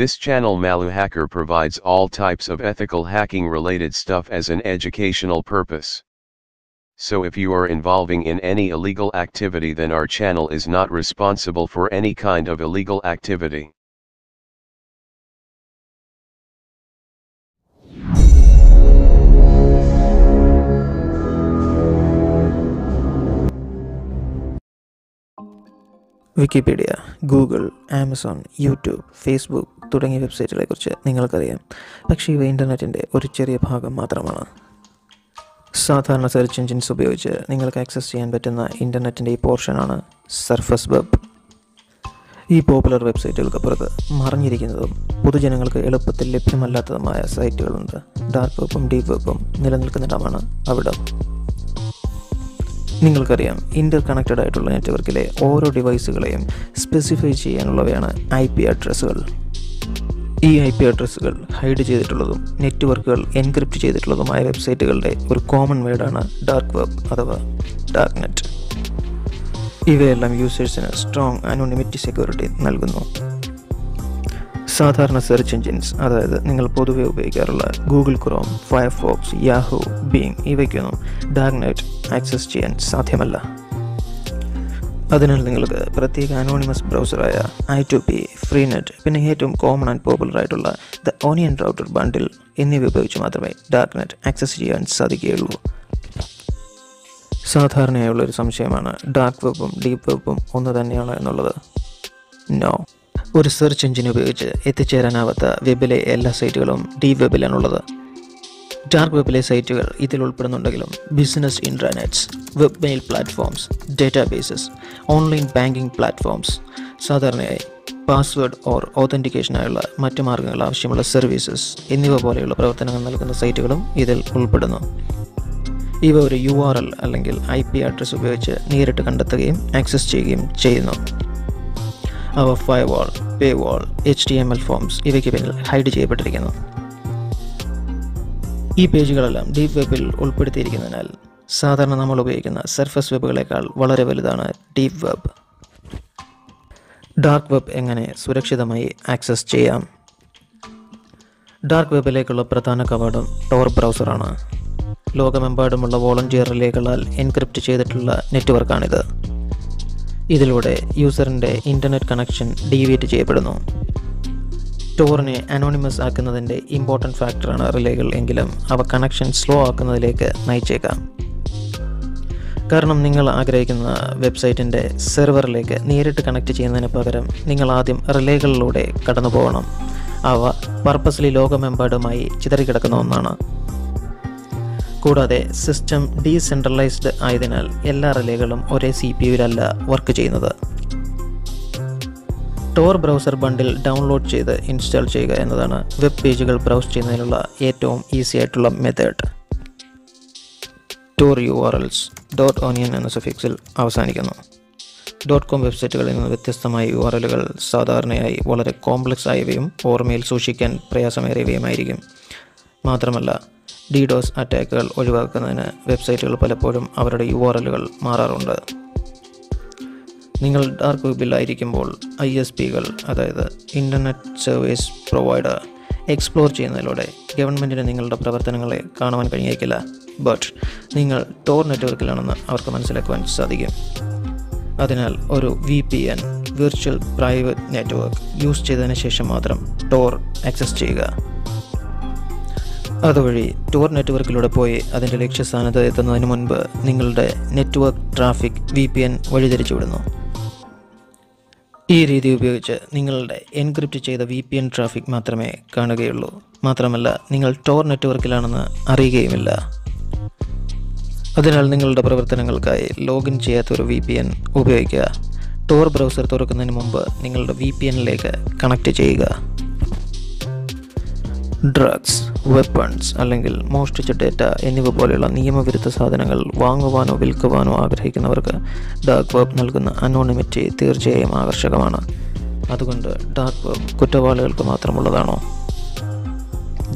This channel Malu Hacker provides all types of ethical hacking related stuff as an educational purpose. So if you are involving in any illegal activity then our channel is not responsible for any kind of illegal activity. Wikipedia Google Amazon YouTube Facebook തുടങ്ങിയ വെബ്സൈറ്റുകളെക്കുറിച്ച് നിങ്ങൾക്കറിയാം പക്ഷേ ഇവ ഇന്റർനെറ്റിന്റെ ഒരു ചെറിയ ഭാഗം മാത്രമാണ് സാധാരണ സെർച്ച് എഞ്ചിൻസ് ഉപയോഗിച്ച് നിങ്ങൾക്ക് ആക്സസ് ചെയ്യാൻ പറ്റുന്ന ഇന്റർനെറ്റിന്റെ ഈ പോർഷനാണ് സർഫസ് വെബ് ഈ പോപ്പുലർ വെബ്സൈറ്റുകൾക്ക് അപ്പുറത്ത് മറിഞ്ഞിരിക്കുന്നതും പൊതുജനങ്ങൾക്ക് എളുപ്പത്തിൽ ലഭ്യമല്ലാത്തതുമായ സൈറ്റുകളുണ്ട് ഡാർക്ക് വെബും ഡീപ്പ് വെബും നിലനിൽക്കുന്നിടമാണ് അവിടെ. നിങ്ങൾക്കറിയാം ഇന്റർ കണക്റ്റഡ് ആയിട്ടുള്ള നെറ്റ്വർക്കിലെ ഓരോ ഡിവൈസുകളെയും സ്പെസിഫൈ ചെയ്യാനുള്ളവയാണ് ഐ പി അഡ്രസ്സുകൾ ഈ ഐ പി അഡ്രസ്സുകൾ ഹൈഡ് ചെയ്തിട്ടുള്ളതും നെറ്റ്വർക്കുകൾ എൻക്രിപ്റ്റ് ചെയ്തിട്ടുള്ളതുമായ വെബ്സൈറ്റുകളുടെ ഒരു കോമൺ വേർഡാണ് ഡാർക്ക് വെബ് അഥവാ ഡാർക്ക് നെറ്റ് ഇവയെല്ലാം യൂസേഴ്സിന് സ്ട്രോങ് അനോണിമിറ്റി സെക്യൂരിറ്റി നൽകുന്നു. സാധാരണ സെർച്ച് എഞ്ചിൻസ് അതായത് നിങ്ങൾ പൊതുവെ ഉപയോഗിക്കാറുള്ള Google Chrome Firefox Yahoo Bing ഇവയ്ക്കൊന്നും dark net access ചെയ്യാൻ സാധ്യമല്ല. അതിനാൽ നിങ്ങൾക്ക് പ്രത്യേക anonymous ബ്രൗസറായ I two P free net പിന്നെ ഏറ്റവും കോമൺ ആൻഡ് പോപ്പുലർ ആയിട്ടുള്ള ദ ഓണിയൻ റൗട്ടർ ബണ്ടിൽ എന്നിവ ഉപയോഗിച്ച് മാത്രമേ ഡാർക്ക് നെറ്റ് ആക്സസ് ചെയ്യാൻ സാധിക്കുകയുള്ളൂ. സാധാരണയായുള്ള ഒരു സംശയമാണ് ഡാർക്ക് വെബും ഡീപ്പ് വെബും ഒന്ന് തന്നെയാണ് എന്നുള്ളത്. നോ ഒരു സെർച്ച് എഞ്ചിൻ ഉപയോഗിച്ച് എത്തിച്ചേരാനാവാത്ത വെബിലെ എല്ലാ സൈറ്റുകളും ഡീപ് വെബിലാണുള്ളത് ഡാർക്ക് വെബിലെ സൈറ്റുകൾ ഇതിൽ ഉൾപ്പെടുന്നുണ്ടെങ്കിലും business internets web mail platforms databases online banking platforms സാധാരണയായി പാസ്വേഡ് ഓർ ഓതന്റിക്കേഷനായുള്ള മറ്റു മാർഗങ്ങൾ ആവശ്യമുള്ള സർവീസസ് എന്നിവ പോലെയുള്ള പ്രവർത്തനങ്ങൾ നൽകുന്ന സൈറ്റുകളും ഇതിൽ ഉൾപ്പെടുന്നു. ഇവ ഒരു യു ആർ എൽ അല്ലെങ്കിൽ ഐ പി അഡ്രസ് ഉപയോഗിച്ച് നേരിട്ട് കണ്ടെത്തുകയും ആക്സസ് ചെയ്യുകയും ചെയ്യുന്നു. അവ firewall pay wall H T M L forms ഇവയ്ക്ക് പിന്നിൽ ഹൈഡ് ചെയ്യപ്പെട്ടിരിക്കുന്നു. ഈ പേജുകളെല്ലാം ഡീപ്പ് വെബിൽ ഉൾപ്പെടുത്തിയിരിക്കുന്നതിനാൽ സാധാരണ നമ്മൾ ഉപയോഗിക്കുന്ന സർഫസ് വെബുകളേക്കാൾ വളരെ വലുതാണ് ഡീപ്പ് വെബ്. ഡാർക്ക് വെബ് എങ്ങനെ സുരക്ഷിതമായി ആക്സസ് ചെയ്യാം? ഡാർക്ക് വെബിലേക്കുള്ള പ്രധാന കവാടം ടോർ ബ്രൗസറാണ്. ലോകമെമ്പാടുമുള്ള വോളണ്ടിയർ റിലേകളാൽ എൻക്രിപ്റ്റ് ചെയ്തിട്ടുള്ള നെറ്റ്വർക്കാണിത്. ഇതിലൂടെ യൂസറിന്റെ ഇന്റർനെറ്റ് കണക്ഷൻ ഡീവിയേറ്റ് ചെയ്യപ്പെടുന്നു. ടോറിനെ അനോണിമസ് ആക്കുന്നതിന്റെ ഇമ്പോർട്ടന്റ് ഫാക്ടറാണ് റിലേകൾ എങ്കിലും അവ കണക്ഷൻ സ്ലോ ആക്കുന്നതിലേക്ക് നയിച്ചേക്കാം. കാരണം നിങ്ങൾ ആഗ്രഹിക്കുന്ന വെബ്സൈറ്റിന്റെ സെർവറിലേക്ക് നേരിട്ട് കണക്ട് ചെയ്യുന്നതിന് പകരം നിങ്ങൾ ആദ്യം റിലേകളിലൂടെ കടന്നു പോകണം അവ പർപ്പസ്ലി ലോകമെമ്പാടുമായി ചിതറിക്കിടക്കുന്ന ഒന്നാണ്. കൂടാതെ സിസ്റ്റം ഡീസെൻട്രലൈസ്ഡ് ആയതിനാൽ എല്ലാ റിലേകളും ഒരേ സി പി യുവിലല്ല വർക്ക് ചെയ്യുന്നത്. ടോർ ബ്രൗസർ ബണ്ടിൽ ഡൗൺലോഡ് ചെയ്ത് ഇൻസ്റ്റാൾ ചെയ്യുക എന്നതാണ് വെബ് പേജുകൾ ബ്രൗസ് ചെയ്യുന്നതിനുള്ള ഏറ്റവും ഈസി ആയിട്ടുള്ള method Tor U R Ls dot onion എന്ന സഫിക്സിൽ അവസാനിക്കുന്നു. ഡോട്ട് കോം വെബ്സൈറ്റുകളിൽ നിന്ന് വ്യത്യസ്തമായ യു ആർ എല്ലുകൾ സാധാരണയായി വളരെ കോംപ്ലക്സ് ആയവയും ഓർമ്മയിൽ സൂക്ഷിക്കാൻ പ്രയാസമേറിയവയുമായിരിക്കും. മാത്രമല്ല ഡിഡോസ് അറ്റാക്കുകൾ ഒഴിവാക്കുന്നതിന് വെബ്സൈറ്റുകൾ പലപ്പോഴും അവരുടെ യു ആർ എല്ലുകൾ മാറാറുണ്ട്. നിങ്ങൾ ഡാർക്ക് വെബിലായിരിക്കുമ്പോൾ ഐ എസ് പികൾ അതായത് ഇന്റർനെറ്റ് സർവീസ് പ്രൊവൈഡർ എക്സ്പ്ലോർ ചെയ്യുന്നതിലൂടെ ഗവൺമെന്റിന് നിങ്ങളുടെ പ്രവർത്തനങ്ങളെ കാണുവാൻ കഴിയേക്കില്ല ബട്ട് നിങ്ങൾ ടോർ നെറ്റ്വർക്കിലാണെന്ന് അവർക്ക് മനസ്സിലാക്കുവാൻ സാധിക്കും. അതിനാൽ ഒരു V P N virtual private network use ചെയ്തതിന് ശേഷം മാത്രം ടോർ ആക്സസ് ചെയ്യുക. അതുവഴി ടോർ നെറ്റ്വർക്കിലൂടെ പോയി അതിന്റെ ലക്ഷ്യസ്ഥാനത്ത് എത്തുന്നതിന് മുൻപ് നിങ്ങളുടെ network traffic V P N വഴിതിരിച്ചു വിടുന്നു ഈ രീതി ഉപയോഗിച്ച് നിങ്ങളുടെ എൻക്രിപ്റ്റ് ചെയ്ത വി പി എൻ ട്രാഫിക് മാത്രമേ കാണുകയുള്ളൂ. മാത്രമല്ല നിങ്ങൾ ടോർ നെറ്റ്വർക്കിലാണെന്ന് അറിയുകയുമില്ല. അതിനാൽ നിങ്ങളുടെ പ്രവർത്തനങ്ങൾക്കായി ലോഗിൻ ചെയ്യാത്ത ഒരു വി പി എൻ ഉപയോഗിക്കുക. ടോർ ബ്രൗസർ തുറക്കുന്നതിന് മുമ്പ് നിങ്ങളുടെ വി പി എന്നിലേക്ക് കണക്റ്റ് ചെയ്യുക. ഡ്രഗ്സ് വെപ്പൺസ് അല്ലെങ്കിൽ മോഷ്ടിച്ച ഡേറ്റ എന്നിവ പോലെയുള്ള നിയമവിരുദ്ധ സാധനങ്ങൾ വാങ്ങുവാനോ വിൽക്കുവാനോ ആഗ്രഹിക്കുന്നവർക്ക് ഡാർക്ക് വെബ് നൽകുന്ന അനോണിമിറ്റി തീർച്ചയായും ആകർഷകമാണ്. അതുകൊണ്ട് ഡാർക്ക് വെബ് കുറ്റവാളികൾക്ക് മാത്രമുള്ളതാണോ?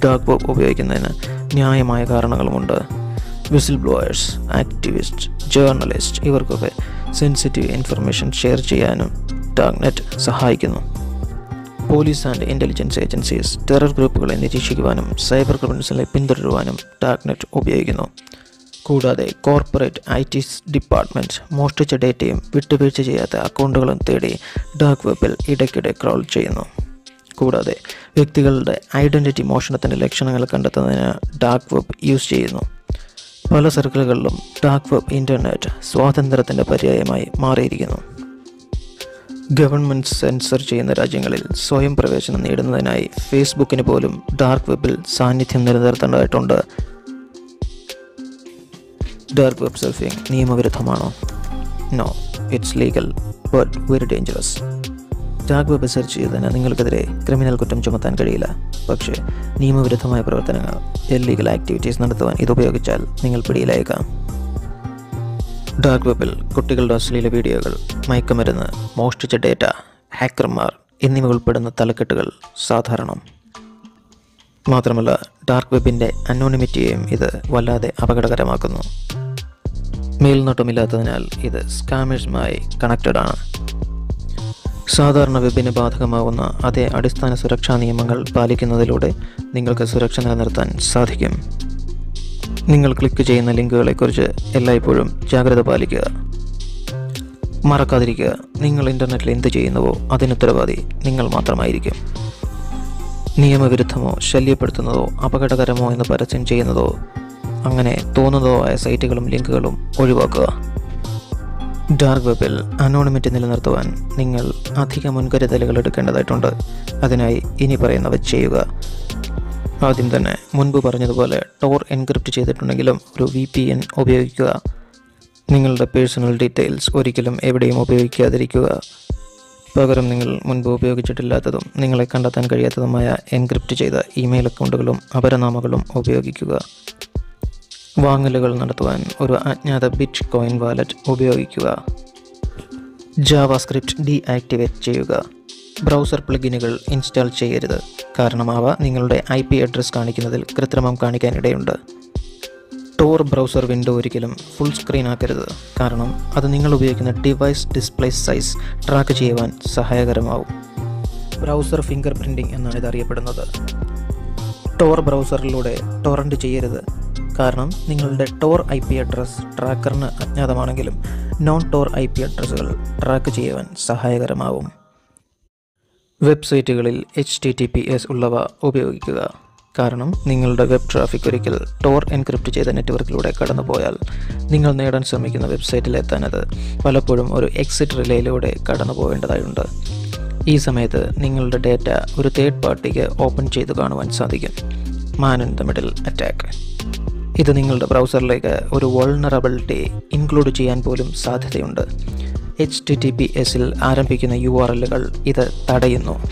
ഡാർക്ക് വെബ് ഉപയോഗിക്കുന്നതിന് ന്യായമായ കാരണങ്ങളുമുണ്ട്. വിസിൽ ബ്ലോയേഴ്സ് ആക്ടിവിസ്റ്റ് ജേർണലിസ്റ്റ് ഇവർക്കൊക്കെ സെൻസിറ്റീവ് ഇൻഫർമേഷൻ ഷെയർ ചെയ്യാനും ഡാർക്ക് നെറ്റ് സഹായിക്കുന്നു. Police and intelligence agencies terror ഗ്രൂപ്പുകളെ നിരീക്ഷിക്കുവാനും സൈബർ ക്രിമിനൽസിനെ പിന്തുടരുവാനും ഡാർക്ക് ഉപയോഗിക്കുന്നു. കൂടാതെ കോർപ്പറേറ്റ് ഐ ടി ഡിപ്പാർട്ട്മെന്റ് മോഷ്ടിച്ച ഡേറ്റയും വിട്ടുവീഴ്ച ചെയ്യാത്ത അക്കൗണ്ടുകളും തേടി ഡാർക്ക് വെബിൽ ഇടയ്ക്കിടെ ക്രോൾ ചെയ്യുന്നു. കൂടാതെ വ്യക്തികളുടെ ഐഡന്റിറ്റി മോഷണത്തിന്റെ ലക്ഷണങ്ങൾ കണ്ടെത്തുന്നതിന് ഡാർക്ക് വെബ് യൂസ് ചെയ്യുന്നു. പല സർക്കിളുകളിലും ഡാർക്ക് വെബ് ഇന്റർനെറ്റ് സ്വാതന്ത്ര്യത്തിന്റെ പര്യായമായി മാറിയിരിക്കുന്നു. ഗവൺമെന്റ് സെൻസർ ചെയ്യുന്ന രാജ്യങ്ങളിൽ സ്വയം പ്രവേശനം നേടുന്നതിനായി ഫേസ്ബുക്കിന് പോലും ഡാർക്ക് വെബിൽ സാന്നിധ്യം നിലനിർത്തേണ്ടതായിട്ടുണ്ട്. Dark web surfing നിയമവിരുദ്ധമാണോ? No it's legal but very dangerous. Dark web search ചെയ്തതിന് നിങ്ങൾക്കെതിരെ ക്രിമിനൽ കുറ്റം ചുമത്താൻ കഴിയില്ല. പക്ഷേ നിയമവിരുദ്ധമായ പ്രവർത്തനങ്ങൾ ഇല്ലീഗൽ ആക്ടിവിറ്റീസ് നടത്തുവാൻ ഇത് ഉപയോഗിച്ചാൽ നിങ്ങൾ പിടിയിലായേക്കാം. ഡാർക്ക് വെബിൽ കുട്ടികളുടെ അശ്ലീല വീഡിയോകൾ മയക്കുമരുന്ന് മോഷ്ടിച്ച ഡേറ്റ ഹാക്കർമാർ എന്നിവ ഉൾപ്പെടുന്ന തലക്കെട്ടുകൾ സാധാരണം. മാത്രമല്ല ഡാർക്ക് വെബിന്റെ അനോണിമിറ്റിയെയും ഇത് വല്ലാതെ അപകടകരമാക്കുന്നു. മേൽനോട്ടമില്ലാത്തതിനാൽ ഇത് സ്കാമേഴ്സുമായി കണക്റ്റഡ് ആണ്. സാധാരണ വെബിന് ബാധകമാവുന്ന അതേ അടിസ്ഥാന സുരക്ഷാ നിയമങ്ങൾ പാലിക്കുന്നതിലൂടെ നിങ്ങൾക്ക് സുരക്ഷ നിലനിർത്താൻ സാധിക്കും. നിങ്ങൾ ക്ലിക്ക് ചെയ്യുന്ന ലിങ്കുകളെക്കുറിച്ച് എല്ലായ്പ്പോഴും ജാഗ്രത പാലിക്കുക. മറക്കാതിരിക്കുക. നിങ്ങൾ ഇന്റർനെറ്റിൽ എന്ത് ചെയ്യുന്നുവോ അതിനുത്തരവാദി നിങ്ങൾ മാത്രമായിരിക്കും. നിയമവിരുദ്ധമോ ശല്യപ്പെടുത്തുന്നതോ അപകടകരമോ എന്ന് പരസ്യം ചെയ്യുന്നതോ അങ്ങനെ തോന്നുന്നതോ ആയ സൈറ്റുകളും ലിങ്കുകളും ഒഴിവാക്കുക. ഡാർക്ക് വെബിൽ അനോണിമിറ്റി നിലനിർത്തുവാൻ നിങ്ങൾ അധിക മുൻകരുതലുകൾ എടുക്കേണ്ടതായിട്ടുണ്ട്. അതിനായി ഇനി പറയുന്നവ ചെയ്യുക. ആദ്യം തന്നെ മുൻപ് പറഞ്ഞതുപോലെ ടോർ എൻക്രിപ്റ്റ് ചെയ്തിട്ടുണ്ടെങ്കിലും ഒരു വി പി എൻ ഉപയോഗിക്കുക. നിങ്ങളുടെ പേഴ്സണൽ ഡീറ്റെയിൽസ് ഒരിക്കലും എവിടെയും ഉപയോഗിക്കാതിരിക്കുക. പകരം നിങ്ങൾ മുൻപ് ഉപയോഗിച്ചിട്ടില്ലാത്തതും നിങ്ങളെ കണ്ടെത്താൻ കഴിയാത്തതുമായ എൻക്രിപ്റ്റ് ചെയ്ത ഇമെയിൽ അക്കൗണ്ടുകളും അപരനാമകളും ഉപയോഗിക്കുക. വാങ്ങലുകൾ നടത്തുവാൻ ഒരു അജ്ഞാത ബിറ്റ് കോയിൻ വാലറ്റ് ഉപയോഗിക്കുക. ജാവാസ്ക്രിപ്റ്റ് ഡീആക്ടിവേറ്റ് ചെയ്യുക. ബ്രൗസർ പ്ലഗിനുകൾ ഇൻസ്റ്റാൾ ചെയ്യരുത്. കാരണം അവ നിങ്ങളുടെ ഐ പി അഡ്രസ് കാണിക്കുന്നതിൽ കൃത്രിമം കാണിക്കാനിടയുണ്ട്. ടോർ ബ്രൗസർ വിൻഡോ ഒരിക്കലും ഫുൾ സ്ക്രീൻ ആക്കരുത്. കാരണം അത് നിങ്ങൾ ഉപയോഗിക്കുന്ന ഡിവൈസ് ഡിസ്പ്ലേ സൈസ് ട്രാക്ക് ചെയ്യുവാൻ സഹായകരമാവും. ബ്രൗസർ ഫിംഗർ പ്രിന്റിംഗ് എന്നാണ് ഇത് അറിയപ്പെടുന്നത്. ടോർ ബ്രൗസറിലൂടെ ടോറന്റ് ചെയ്യരുത്. കാരണം നിങ്ങളുടെ ടോർ ഐ പി അഡ്രസ് ട്രാക്കറിന് അജ്ഞാതമാണെങ്കിലും നോൺ ടോർ ഐ പി അഡ്രസ്സുകൾ ട്രാക്ക് ചെയ്യുവാൻ സഹായകരമാവും. വെബ്സൈറ്റുകളിൽ H T T P S ഉള്ളവ ഉപയോഗിക്കുക. കാരണം നിങ്ങളുടെ വെബ് ട്രാഫിക് ഒരിക്കൽ ടോർ എൻക്രിപ്റ്റ് ചെയ്ത നെറ്റ്വർക്കിലൂടെ കടന്നുപോയാൽ നിങ്ങൾ നേടാൻ ശ്രമിക്കുന്ന വെബ്സൈറ്റിലെത്താൻ അത് പലപ്പോഴും ഒരു എക്സിറ്റ് റിലേയിലൂടെ കടന്നു പോകേണ്ടതായുണ്ട് ഈ സമയത്ത് നിങ്ങളുടെ ഡേറ്റ ഒരു തേർഡ് പാർട്ടിക്ക് ഓപ്പൺ ചെയ്ത് കാണുവാൻ സാധിക്കും. Man in the middle attack ഇത് നിങ്ങളുടെ ബ്രൗസറിലേക്ക് ഒരു വൾണറബിലിറ്റി ഇൻക്ലൂഡ് ചെയ്യാൻ പോലും സാധ്യതയുണ്ട്. എച്ച് ടി ടി പി എസിൽ ആരംഭിക്കുന്ന യു ആർ എല്ലുകൾ ഇത് തടയുന്നു.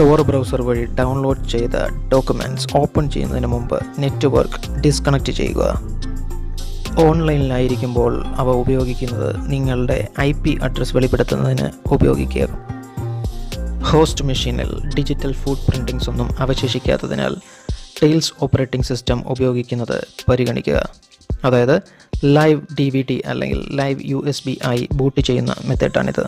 ടോർ ബ്രൗസർ വഴി ഡൗൺലോഡ് ചെയ്ത ഡോക്യുമെന്റ്സ് ഓപ്പൺ ചെയ്യുന്നതിന് മുമ്പ് നെറ്റ്വർക്ക് ഡിസ്കണക്റ്റ് ചെയ്യുക. ഓൺലൈനിലായിരിക്കുമ്പോൾ അവ ഉപയോഗിക്കുന്നത് നിങ്ങളുടെ ഐ പി അഡ്രസ് വെളിപ്പെടുത്തുന്നതിന് ഉപയോഗിക്കുക. ഹോസ്റ്റ് മെഷീനിൽ ഡിജിറ്റൽ ഫുഡ് പ്രിന്റിങ്സ് ഒന്നും അവശേഷിക്കാത്തതിനാൽ ടെയിൽസ് ഓപ്പറേറ്റിംഗ് സിസ്റ്റം ഉപയോഗിക്കുന്നത് പരിഗണിക്കുക. അതായത് ലൈവ് ഡി വി ഡി അല്ലെങ്കിൽ ലൈവ് യു എസ് ബി ആയി ബൂട്ട് ചെയ്യുന്ന മെത്തേഡാണിത്.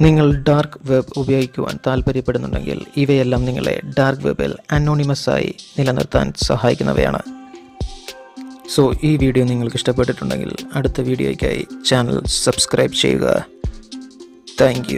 നിങ്ങൾ ഡാർക്ക് വെബ് ഉപയോഗിക്കുവാൻ താല്പര്യപ്പെടുന്നുണ്ടെങ്കിൽ ഇവയെല്ലാം നിങ്ങളെ ഡാർക്ക് വെബിൽ അനോണിമസ് ആയി നിലനിർത്താൻ സഹായിക്കുന്നവയാണ്. സോ ഈ വീഡിയോ നിങ്ങൾക്ക് ഇഷ്ടപ്പെട്ടിട്ടുണ്ടെങ്കിൽ അടുത്ത വീഡിയോയ്ക്കായി ചാനൽ സബ്സ്ക്രൈബ് ചെയ്യുക. താങ്ക്